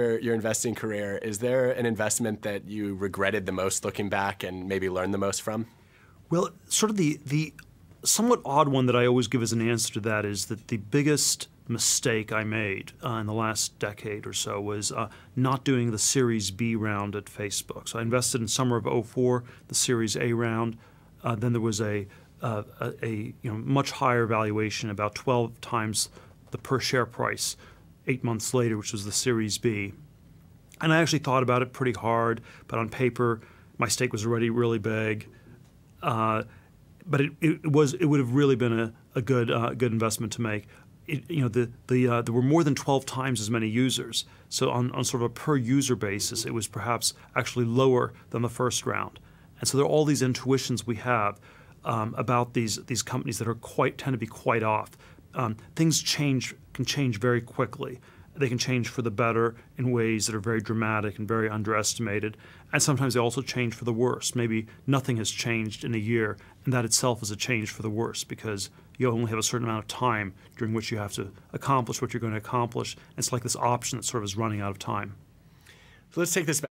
your investing career, is there an investment that you regretted the most looking back and maybe learned the most from? Well, sort of the the somewhat odd one that I always give as an answer to that is that the biggest mistake I made uh, in the last decade or so was uh, not doing the Series B round at Facebook. So I invested in summer of 04, the Series A round. Uh, then there was a, uh, a, a, you know much higher valuation, about 12 times the per share price, eight months later, which was the Series B. And I actually thought about it pretty hard, but on paper, my stake was already really big. Uh, but it, it, was it would have really been a, a good uh, good investment to make. It, you know, the, the, uh, there were more than 12 times as many users. So on, on sort of a per user basis, it was perhaps actually lower than the first round. And so there are all these intuitions we have um, about these these companies that are quite tend to be quite off. Um, things change can change very quickly. They can change for the better in ways that are very dramatic and very underestimated. And sometimes they also change for the worse. Maybe nothing has changed in a year, and that itself is a change for the worse because you only have a certain amount of time during which you have to accomplish what you're going to accomplish. And it's like this option that sort of is running out of time. So let's take this back.